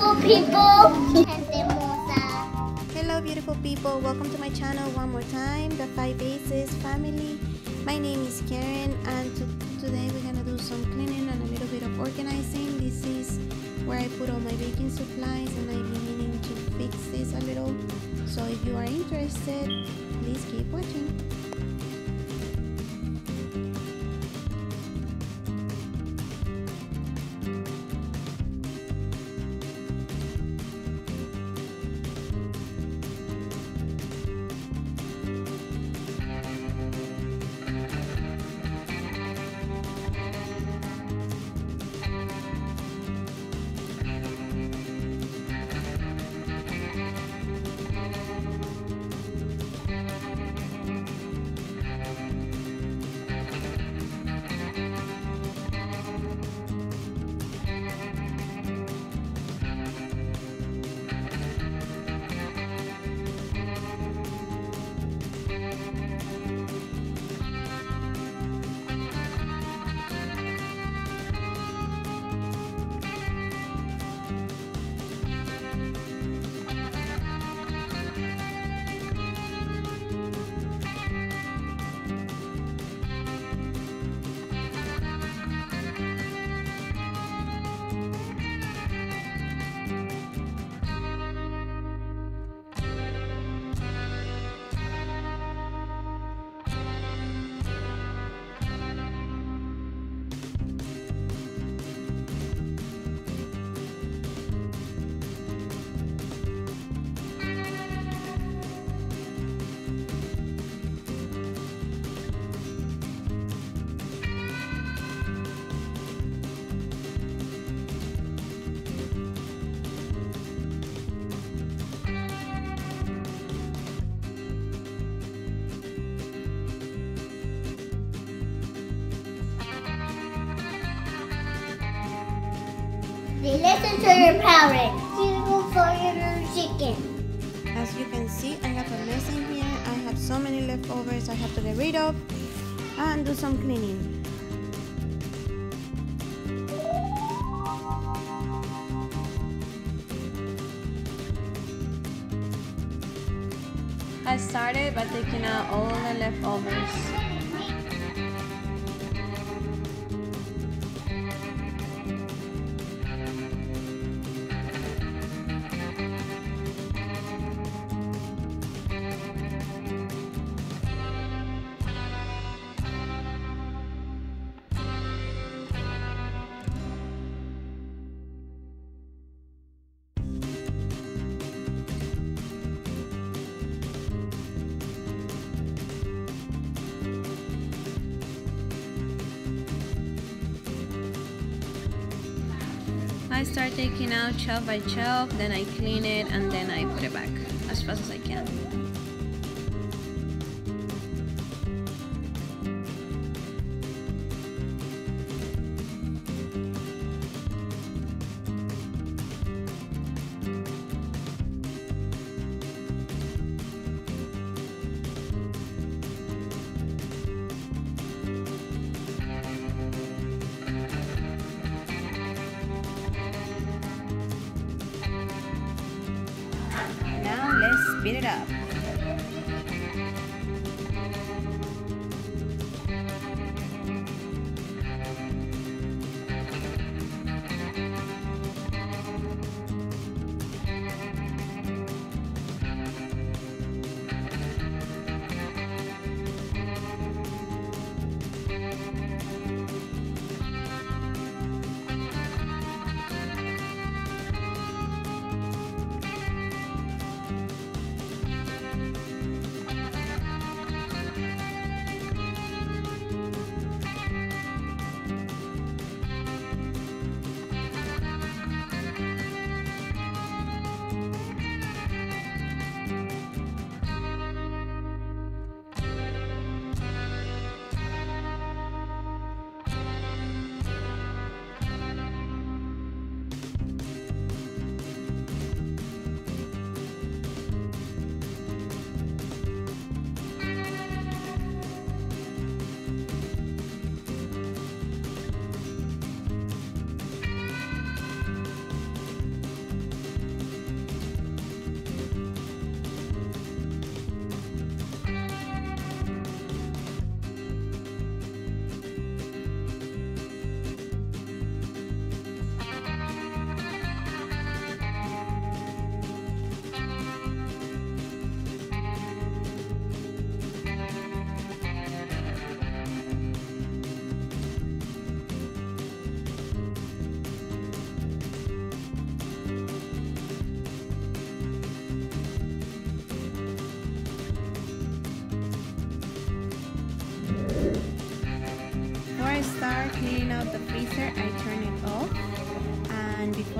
beautiful people. Hello beautiful people, welcome to my channel one more time, the Five Aces family. My name is Karen and to today we're gonna do some cleaning and a little bit of organizing. This is where I put all my baking supplies and I've been meaning to fix this a little. So if you are interested, please keep watching. They listen to your parents. You go for your chicken. As you can see, I have a mess in here. I have so many leftovers I have to get rid of and do some cleaning. I started by taking out all the leftovers. I start taking out shelf by shelf, then I clean it and then I put it back as fast as I can. Let's speed it up.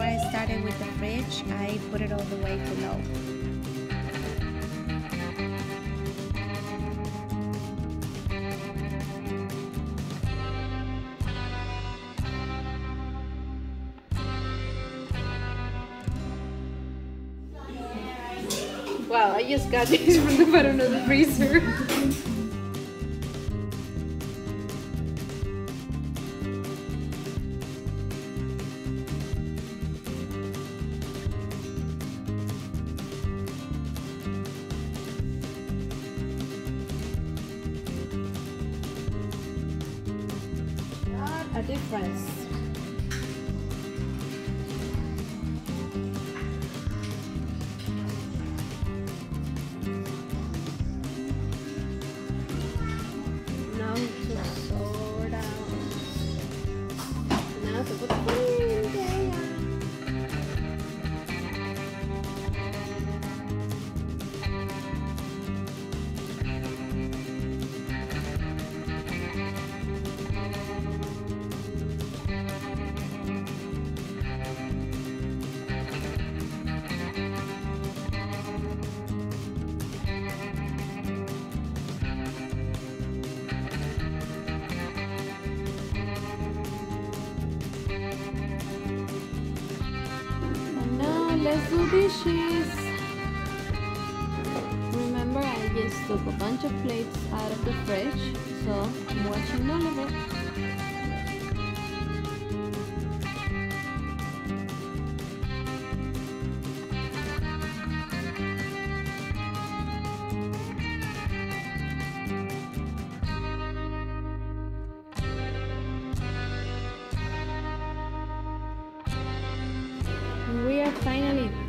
Before I started with the fridge, I put it all the way to low. Wow, I just got this from the bottom of the freezer. Difference. Dishes. Remember, I just took a bunch of plates out of the fridge, so I'm washing all of it.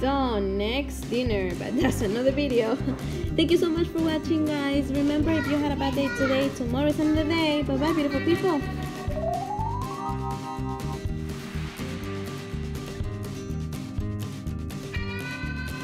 Done. Next dinner, but that's another video. Thank you so much for watching, guys. Remember, if you had a bad day today, tomorrow is another day. Bye bye, beautiful people.